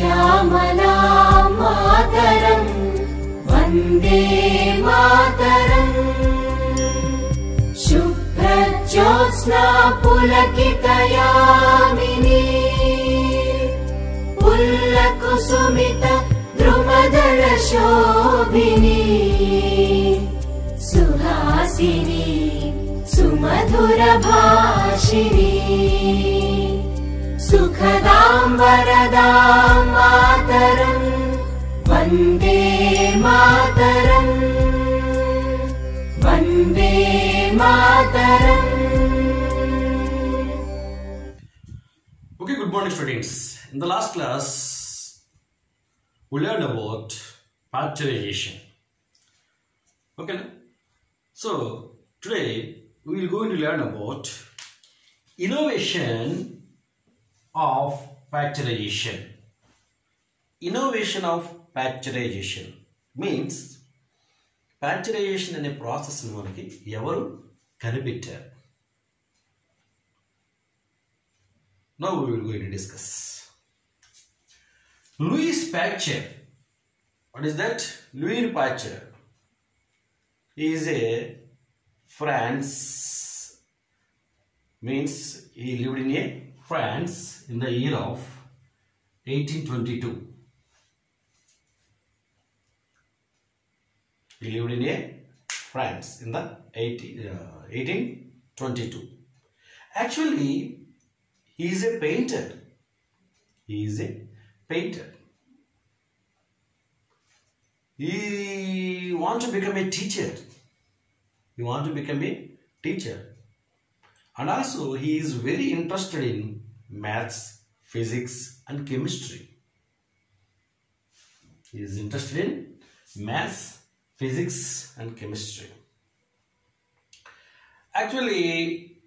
सस्यश्यामला Mataram Vande Mataram. शुभ्रज्योत्स्ना पुलकितयामिनी पुल्लकुसुमित द्रुमदलशोभिनी। Suhasini सुमधुरभाषिणी। सुखदां वरदां Okay, good morning, students. In the last class, we learned about pasteurization. Okay, na? so today we will going to learn about innovation of pasteurization. Innovation of pasteurization means pasteurization అనే process మనకి ఎవరు curvature. Now we will going to discuss. Louis Pasteur. What is that? Louis Pasteur is a France means he lived in a France in the year of 1822. He lived in a France in the 80, uh, 1822. Actually, he is a painter. He is a painter. He wants to become a teacher. He wants to become a teacher. And also he is very interested in maths, physics and chemistry. He is interested in maths, physics and chemistry. Actually,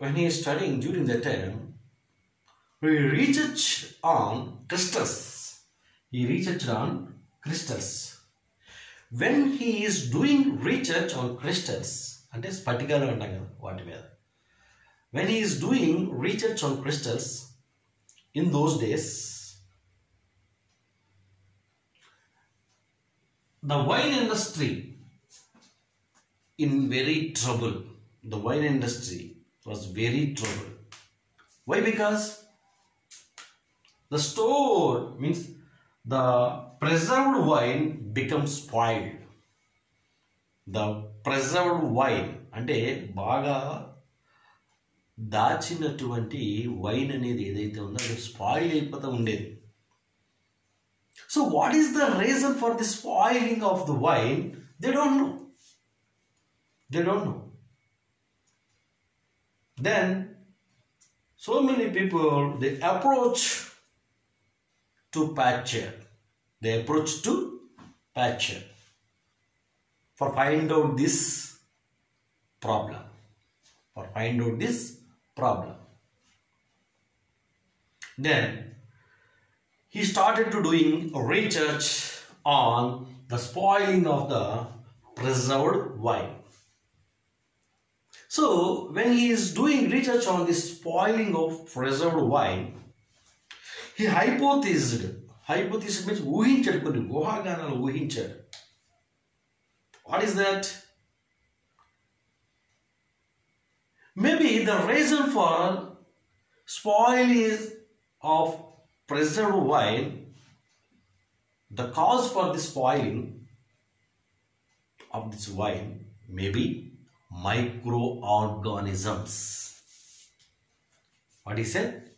when he is studying during that time, he researched on crystals. He researched on crystals. When he is doing research on crystals, అంటే స్ఫటికాలు అంటాం కదా వాటి మీద when he is doing research on crystals in those days The wine industry in very trouble the wine industry was very trouble why because the store means the preserved wine become spoiled the preserved wine అంటే బాగా దాచినటువంటి wine అనేది ఏదైతే ఉందో అది spoil అయిపోతూ ఉండేది. So, what is the reason for the spoiling of the wine? They don't know. They don't know. Then, so many people they approach to Pasteur. They approach to Pasteur for find out this problem. For find out this problem. Then he started to doing research on the spoiling of the preserved wine. So when he is doing research on the spoiling of preserved wine, he hypothesized. Hypothesis means ఊహించాడు కొన్ని ఊహాగానాలు ఊహించాడు What is that? Maybe the reason for spoiling of preserved wine, the cause for the spoiling of this wine may be microorganisms. What he said?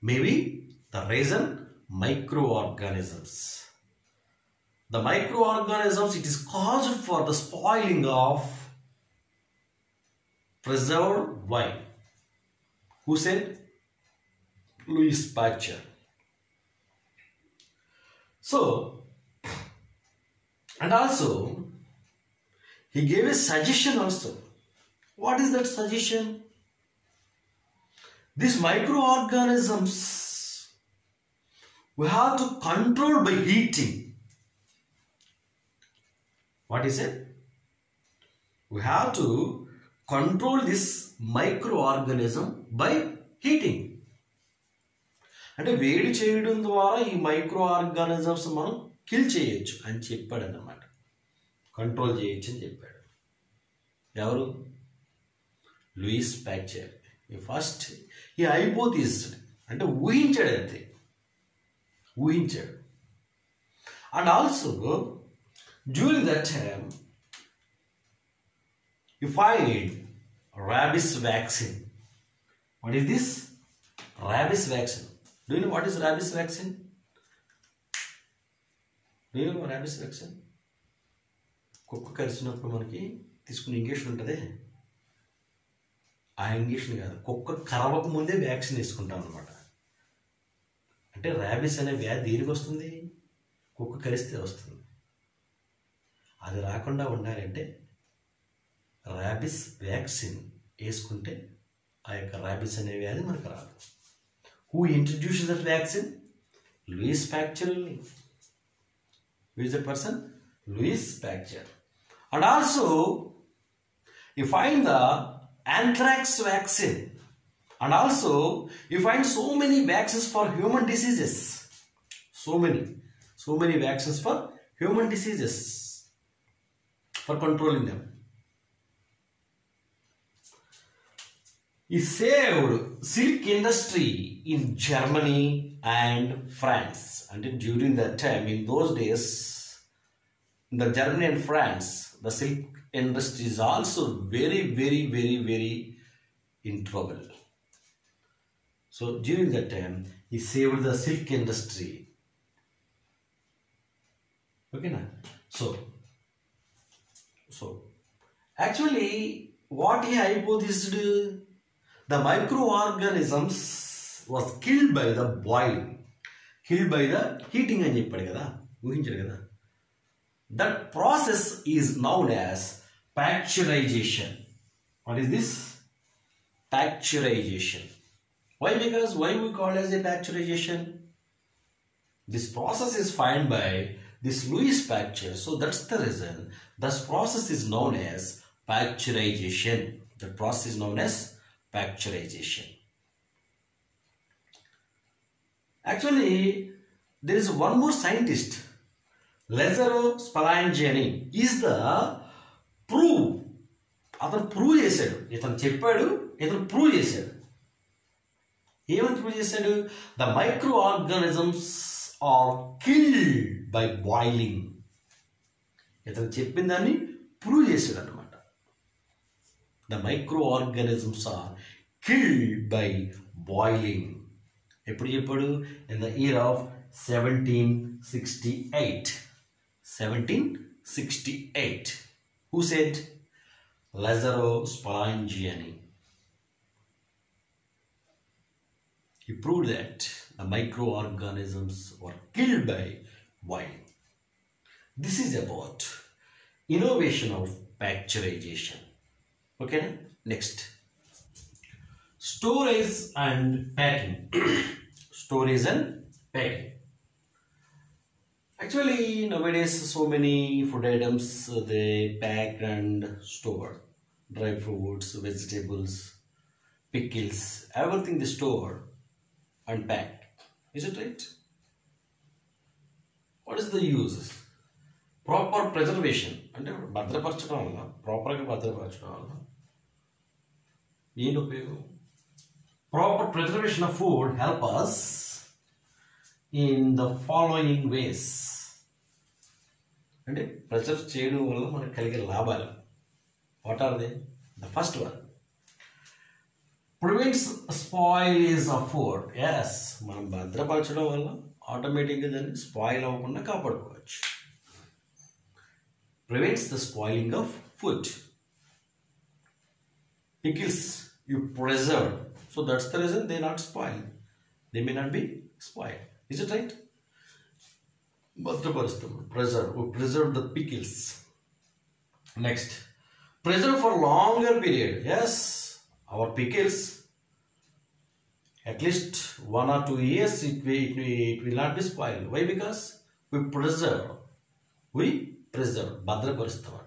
Maybe the reason microorganisms. The microorganisms it is caused for the spoiling of preserved wine. Who said? Louis Pasteur. So, and also, he gave a suggestion also. What is that suggestion? These microorganisms we have to control by heating. What is it? We have to control this microorganism by heating. అంటే వేడి చేయడం ద్వారా ఈ micro organisms మనం kill చేయొచ్చు అని చెప్పాడు అన్నమాట కంట్రోల్ చేయొచ్చు అని చెప్పాడు. ఎవరు? లూయిస్ ప్యాక్చర్ ఈ ఫస్ట్ ఈ హైపోథీసిస్డ్ అంటే ఊహించాడు అంతే. ఊహించాడు. And also during that time you find rabies vaccine what is this rabies vaccine Do you know what is rabies vaccine? Do you know rabies vaccine? కుక్క కరిచినప్పుడు మనకి తీసుకునే ఇంజక్షన్ ఉంటుంది. ఆ ఇంజక్షన్ కాదు. కుక్క కరవక ముందే వ్యాక్సిన్ వేసుకుంటాం అనమాట అంటే ర్యాబిస్ అనే వ్యాధి దేనికి వస్తుంది? కుక్క కరిస్తే వస్తుంది. అది రాకుండా ఉండాలంటే ర్యాబిస్ వ్యాక్సిన్ వేసుకుంటే ఆ యొక్క ర్యాబిస్ అనే వ్యాధి మనకు రాదు. Who introduced that vaccine? Louis Pasteur. Who is the person? Louis Pasteur. And also, you find the anthrax vaccine. And also, you find so many vaccines for human diseases. So many. So many vaccines for human diseases. For controlling them. He saved silk industry in Germany and France. And during that time, in those days, in the Germany and France, the silk industry is also very, very, very, very in trouble. So during that time, he saved the silk industry. Okay, now so so actually, what he hypothesized the microorganisms was killed by the boiling. Killed by the heating అని చెప్పాడు కదా ఊహించాడు కదా that process is known as pasteurization what is pasteurization. Why? Because why we call as a pasteurization? This process is found by this Louis Pasteur. So that's the reason. This process is known as pasteurization. The process is known as pasteurization. Actually, there is one more scientist, Lazaro Spallanzani, is the proof. అతను prove చేశాడు. ఇతను చెప్పాడు ఇతను prove చేశాడు. ఏమని prove చేశాడు? The micro organisms are killed by boiling ఇతను చెప్పిన దాన్ని ప్రూవ్ చేశాడు అనమాట the microorganisms are killed by boiling. In the year of 1768. 1768. Who said? Lazzaro Spallanzani. He proved that the microorganisms were killed by boiling. This is about innovation of pasteurization Okay, next. Storage and packing. Storage and packing. Actually, nowadays, so many food items uh, they pack and store. Dry fruits, vegetables, pickles, everything they store and pack. Is it right? What is the use? Proper preservation అంటే భద్రపరచడం వల్ల ప్రాపర్గా భద్రపరచడం వల్ల ఏంటి ఉపయోగం proper preservation of food help us in the following ways అంటే preserve చేయడం వల్ల మనకు కలిగే లాభాలు. What are they the first one prevents spoil of food yes మనం భద్రపరచడం వల్ల ఆటోమేటిక్గా దాన్ని స్పాయిల్ అవ్వకుండా కాపాడుకోవచ్చు. Prevents the spoiling of food pickles you preserve. So that's the reason they not spoil. They may not be spoiled. Is it right? Bhadraparastham, preserve. We preserve the pickles. Next, preserve for longer period. Yes, our pickles. At least one or two years it will, it will not be spoiled. Why? Because we preserve. We preserve. Bhadraparastham.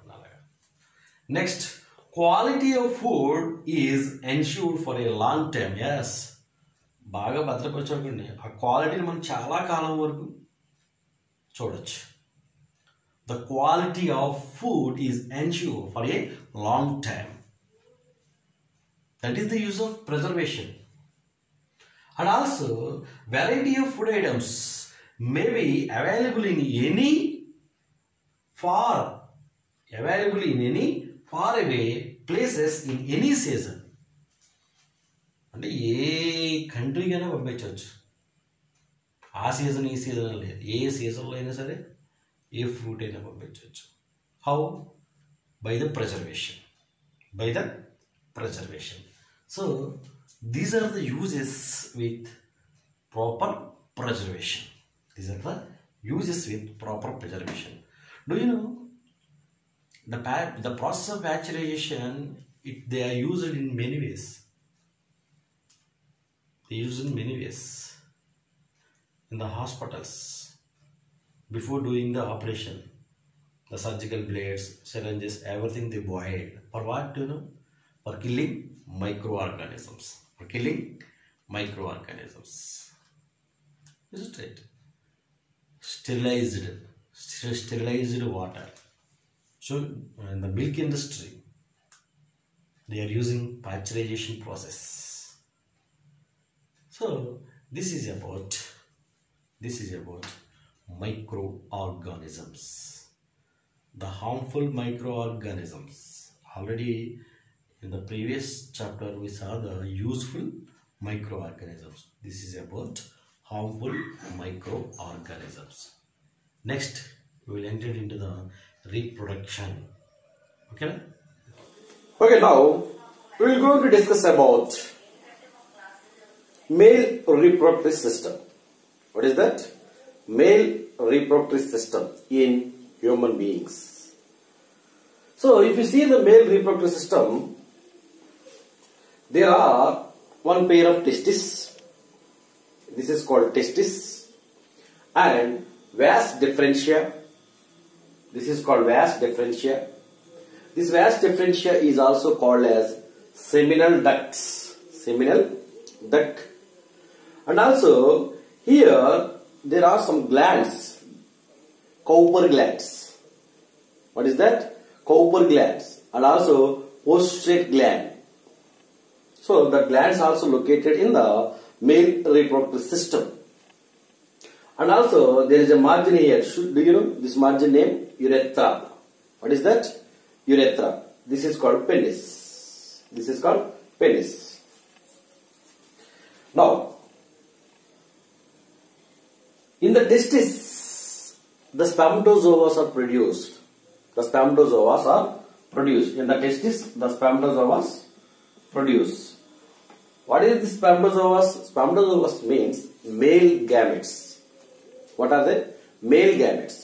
Next, అలాగా next quality of food is ensured for a long time yes బాగా భద్రపరచుకోండి ఆ క్వాలిటీని మనం చాలా కాలం వరకు చూడొచ్చు the quality of food is ensure for a long time that is the use of preservation and also variety of food items may be available in any far available in any far away places in any season అంటే ఏ కంట్రీకైనా పంపించవచ్చు. ఆ season ఈ season లేదు. ఏ సీజన్లో అయినా సరే ఏ fruit అయినా పంపించవచ్చు. How by the preservation by the preservation so these are the uses with proper preservation these are the uses with proper preservation do you know the the process of pasteurization? It, they are used in many ways. They use in many ways. In the hospitals, before doing the operation, the surgical blades, syringes, everything they boil. For what? You know, for killing microorganisms. For killing microorganisms. Isn't it? Sterilized, ster- sterilized water. So, uh, in the milk industry, they are using pasteurization process. So, this is about this is about microorganisms. The harmful microorganisms. Already in the previous chapter we saw the useful microorganisms. This is about harmful microorganisms. Next we will enter into the reproduction okay Okay, now we are going to discuss about male reproductive system. What is that? Male reproductive system in human beings. So, if you see the male reproductive system, there are one pair of testes. This is called testis, and vas deferentia. This is called vas deferentia. This vas deferentia is also called as seminal ducts. Seminal duct. And also here there are some glands, Cowper glands. What is that? Cowper glands and also prostate gland. So the glands also located in the male reproductive system. And also there is a margin here. Should, do you know this margin name? Urethra. What is that? Urethra. This is called penis. This is called penis. Now, in the testis, the spermatozoas are produced. The spermatozoas are produced. In the testis, the spermatozoas produce. What is the spermatozoas? Spermatozoas means male gametes. What are they? Male gametes.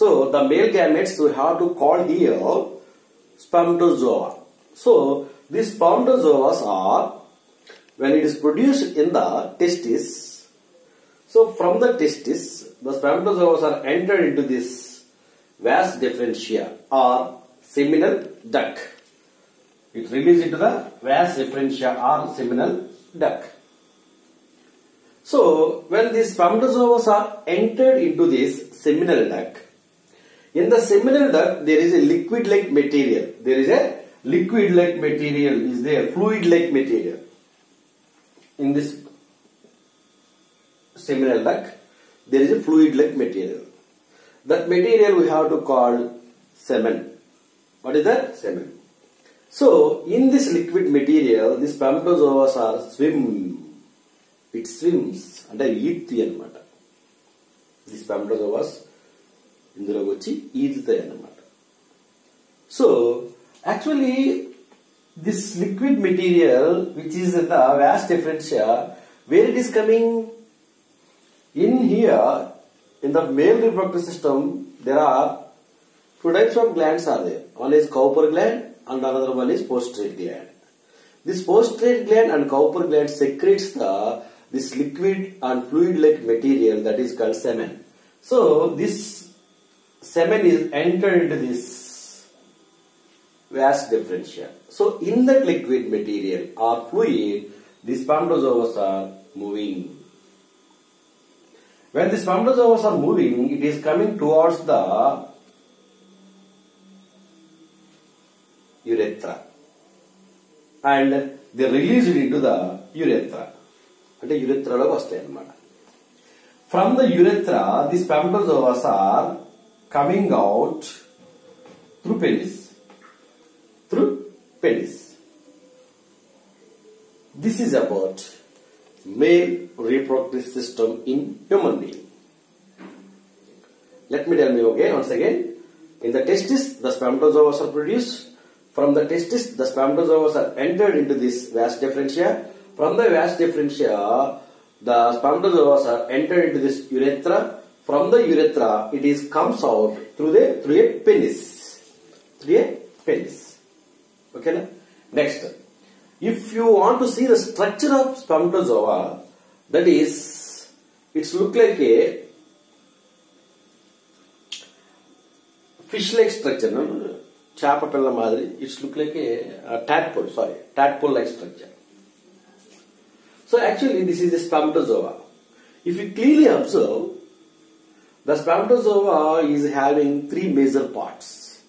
So the male gametes we have to call here spermatozoa. So these spermatozoas are when it is produced in the testis. So from the testis, the spermatozoas are entered into this vas deferentia or seminal duct. It releases into the vas deferentia or seminal duct. So when these spermatozoas are entered into this seminal duct, in the seminal duct, there is a liquid-like material. There is a liquid-like material is there, fluid-like material. In this seminal duct, there is a fluid-like material. That material we have to call semen. What is that? Semen. So, in this liquid material, these spermatozoas are swim. It swims under ethi anamata. These spermatozoas ఇందులోకి వచ్చి ఈదుతాయి అన్నమాట so actually this liquid material which is the Vyas డిఫరెన్షియా where it is coming in here in the male reproductive system there are two types of glands are there. One is Cowper gland and another one is prostrate gland. This prostrate gland and Cowper gland secretes the this liquid and fluid-like material that is called semen. So this semen is entered into this vas differentia. So in that liquid material or fluid, the spermatozoas are moving. When the spermatozoas are moving, it is coming towards the urethra and they release it into the urethra. అంటే యురెత్రాలోకి వస్తాయి అన్నమాట from the urethra the స్పెమటోజోవాస్ are coming out through pelvis. Through pelvis. This is about male reproductive system in human being. Let me tell you again, once again. In the testis, the spermatozoa are produced. From the testis, the spermatozoa are entered into this vas deferentia. From the vas deferentia, the spermatozoa are entered into this urethra From the urethra, it is comes out through the through a penis. Through a penis. Okay, na? Next, if you want to see the structure of spermatozoa, that is, it's look like a fish like structure, no? చేప పిల్ల మాదిరి it's look like A tadpole sorry tadpole like structure so actually this is the స్పామటోజోవా if you clearly observe the spermatozoa is having three major parts.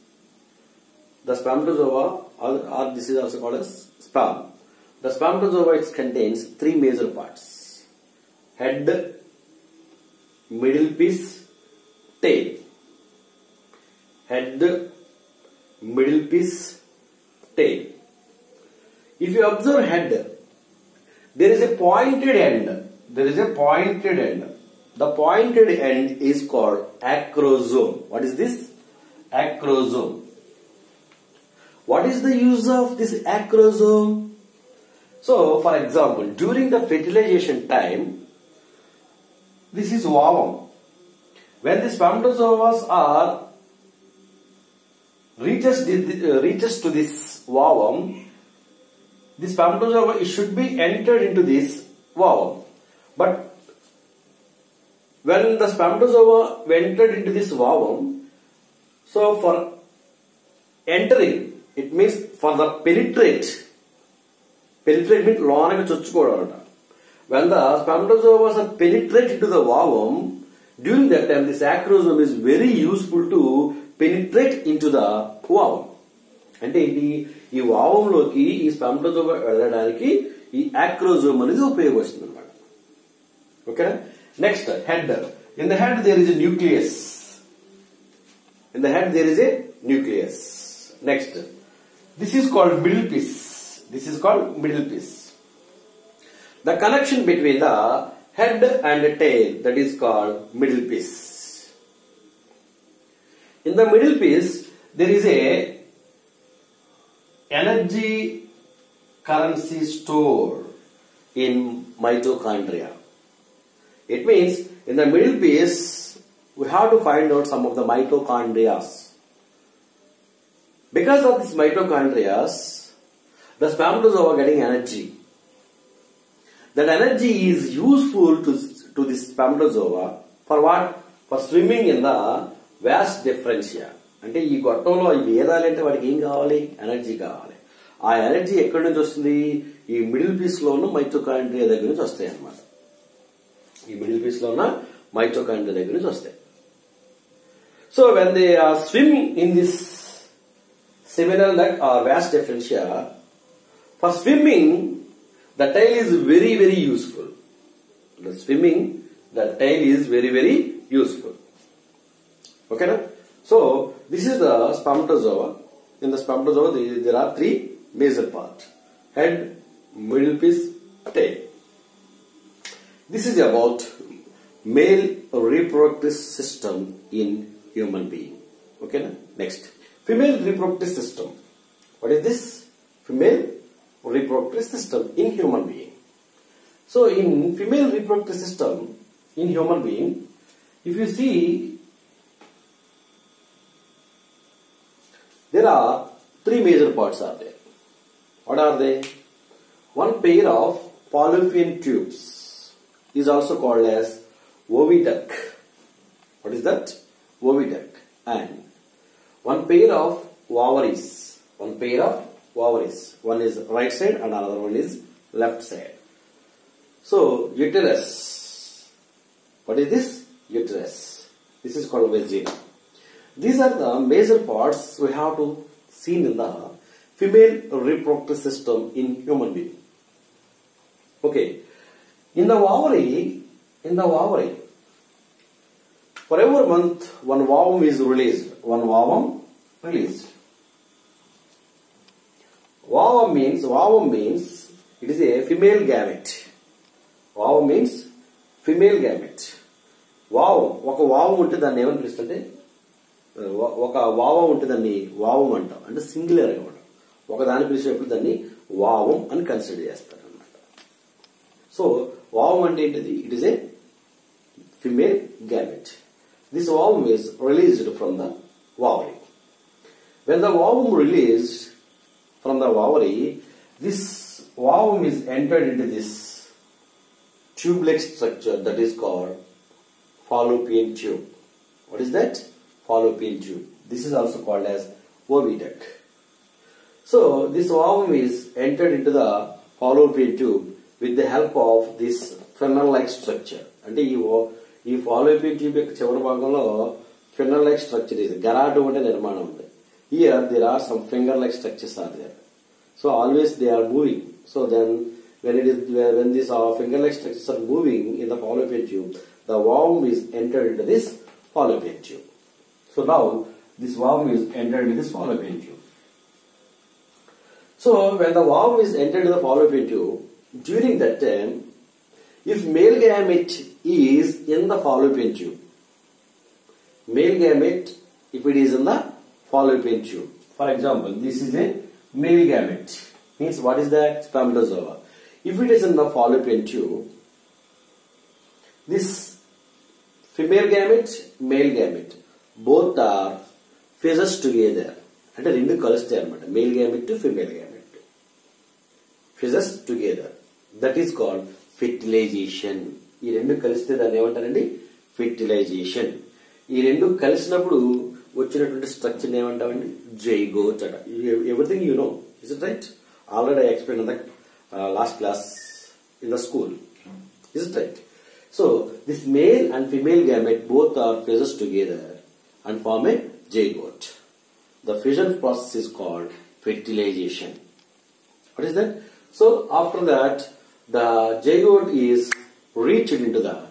The spermatozoa or, or this is also called as sperm. The spermatozoa it contains three major parts. Head, middle piece, tail. Head, middle piece, tail. If you observe head, there is a pointed end. There is a pointed end the pointed end is called acrosome what is this acrosome what is the use of this acrosome? So, for example, during the fertilization time, this is ovum. When the spermatozoas are reaches, uh, reaches to this ovum, the spermatozoa should be entered into this ovum. But when the spermatozoa entered into this ovum, so for entering it means for the penetrate penetrate means లోనకి చొచ్చుకోవడం అంట when the spermatozoas are penetrate into the ovum during that time this acrosome is very useful to penetrate into the ovum అంటే ఇది ఈ వావంలోకి ఈ స్పెమటోజోమ వెళ్ళడానికి ఈ acrosome అనేది ఉపయోగపడుతుంది అనమాట ఓకేనా Next, head. In the head there is a nucleus. In the head there is a nucleus. Next, this is called middle piece. This is called middle piece. The connection between the head and the tail that is called middle piece. In the middle piece there is a energy currency store in mitochondria. It means in the middle piece we have to find out some of the mitochondria because of this mitochondria, the spermatozoa are getting energy. That energy is useful to, to the spermatozoa for what? For swimming in the vast differentia. అంటే ఈ గొట్టంలో ఇవి ఏదాలంటే వాడికి ఏం కావాలి energy కావాలి ఆ energy ఎక్కడి నుంచి వస్తుంది ఈ మిడిల్ పీస్ లోను ఉన్న మైటోకాండ్రియా దగ్గర నుంచి వస్తాయి అన్నమాట ఈ మిడిల్ పీస్ లో ఉన్న మైటోకాండ్రియా దగ్గర నుంచి వస్తాయి so when they are swim in this seminal duct or vas differentia, for swimming, the tail is very, very useful. The swimming, the tail is very, very useful. Okay, na? So, this is the spermatozoa. In the spermatozoa, there, there are three major parts. Head, middle piece, tail. This is about male reproductive system in human being. Okay, na? Next. Female reproductive system. What is this? Female reproductive system in human being. So in female reproductive system in human being, if you see, there are three major parts are there. What are they? One pair of fallopian tubes is also called as oviduct. What is that? Oviduct. And one pair of ovaries. one pair of ovaries. One is right side and another one is left side. So uterus. What is this? Uterus. This is called vagina. These are the major parts we have to see in the female reproductive system in human being. Okay. In the ovary, in the ovary, for every month one ovum is released. One ovum released. Ovum means ovum means it is a female gamete. Ovum means female gamete ovum ఒక ovum ఉంటే దాన్ని ఏమని పిలుస్తుంటే వ- ఒక ovum ఉంటే దాన్ని వావం అంటాం అంటే సింగులర్ అనమాట ఒక దాన్ని పిలిచినప్పుడు దాన్ని వావం అని కన్సిడర్ చేస్తారు So, ovum and the, it is a female gamete. This ovum is released from the ovary. When the ovum released from the ovary, this ovum is entered into this tube-like structure that is called fallopian tube. What is that? Fallopian tube. This is also called as oviduct. So this ovum is entered into the fallopian tube with the help of this funnel-like structure. అంటే ఈ ఓ- ఈ Fallopian tube యొక్క చివరి భాగంలో ఫిన్నర్ like structure ఇది గరాటు అంటే నిర్మాణం ఉంది here there are some finger like structures are there so always they are moving so then when it is when these finger like structures are moving in the fallopian tube the worm is entered into this fallopian tube so now this worm is entered into this fallopian tube so when the worm is entered into the fallopian tube during that time if male gamete is in the fallopian tube male gamete if it is in the fallopian tube for example this is a male gamete means what is that spermatozoa if it is in the fallopian tube this female gamete male gamete both are phases together అంటే రెండు కలుస్తాయి అనమాట male gamete to female gamete ఫిజస్ together That is called fertilization ఈ రెండు కలిస్తే దాన్ని ఏమంటారండి? Fertilisation ఈ రెండు కలిసినప్పుడు వచ్చినటువంటి స్ట్రక్చర్ ఏమంటామండి? జైగోట్ అట everything you know is it right already I explain that last class in the school is it right so this male and female gamete both are fuses together and form a zygote the fission process is called fertilization what is that so after that, the zygote is reached into the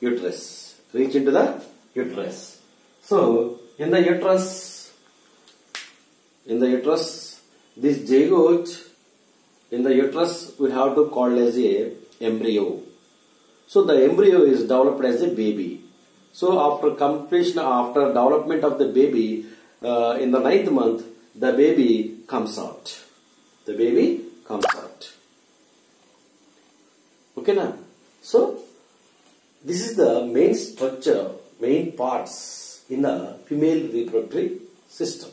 uterus. Reach into the uterus. So in the uterus, in the uterus, this zygote in the uterus we have to call as a embryo. So the embryo is developed as a baby. So after completion, after development of the baby, uh, in the ninth month, the baby comes out. The baby comes out. So this is the main structure, main parts in the female reproductive system.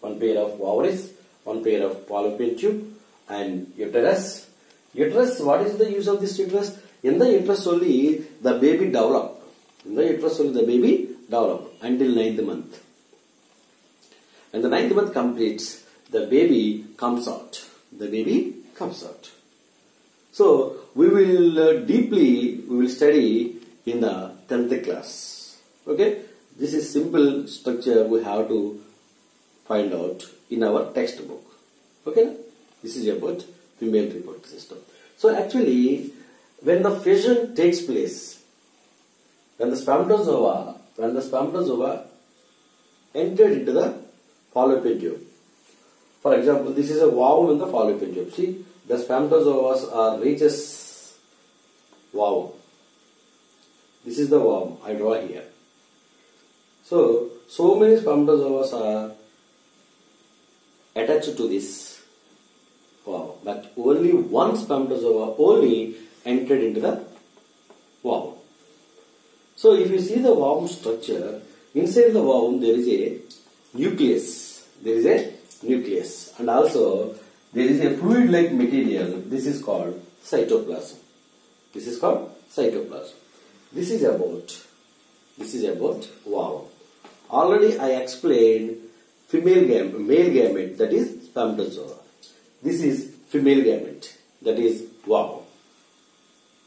One pair of ovaries, one pair of fallopian tube, and uterus. Uterus, what is the use of this uterus? In the uterus only the baby develop. In the uterus only the baby develop until ninth month. And the ninth month completes, the baby comes out. The baby comes out. So we will uh, deeply we will study in the tenth class. Okay, this is simple structure we have to find out in our textbook. Okay, this is about female reproductive system. So actually, when the fission takes place, when the spermatozoa, when the spermatozoa entered into the fallopian tube. For example, this is a valve in the fallopian tube. See, the spermatozoa are reaches valve. This is the valve I draw here. So, so many spermatozoa are attached to this valve, but only one spermatozoa only entered into the valve. So, if you see the valve structure, inside the valve there is a nucleus. There is a nucleus, and also there is a fluid-like material. This is called cytoplasm. This is called cytoplasm. This is about this is about valve. Already I explained female gamete, male gamete that is spermatozoa. This is female gamete that is wow.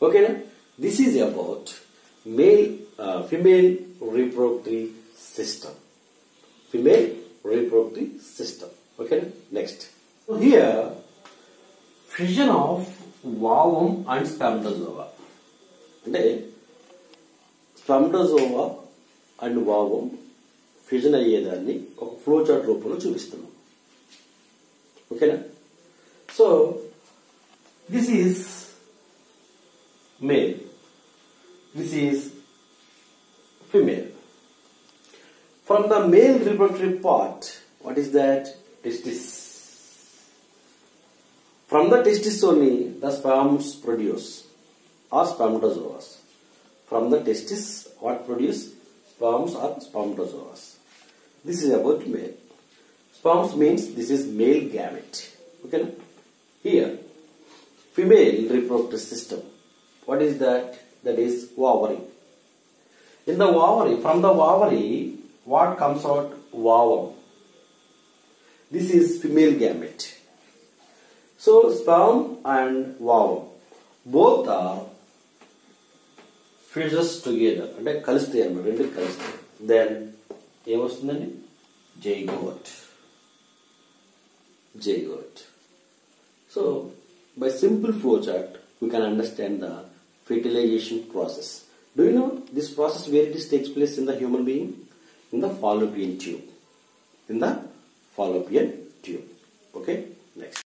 Okay, now? this is about male, uh, female reproductive system. Female reproductive system. Okay, now? next. So here, fission of ovum and spermatozoa. అంటే స్పర్మటోజోవా and వావం fusion అయ్యేదాన్ని ఒక flow chart రూపంలో చూపిస్తున్నాం. ఓకేనా so this is male this is female from the male reproductory part what is that testis From the testis only, the sperms produce or spermatozoas. From the testis, what produce? Sperms or spermatozoas. This is about male. Sperms means this is male gamete. Okay? Here, female reproductive system. What is that? That is ovary. In the ovary, from the ovary, what comes out? Ovum. This is female gamete. So sperm and ovum both are fuses together అంటే కలుస్తాయి అన్నమాట రెండు కలుస్తాయి then ఏమొస్తుందండి zygote zygote so by simple flow chart we can understand the fertilization process. Do you know this process where it is takes place in the human being? In the fallopian tube. In the fallopian tube. Okay? Next.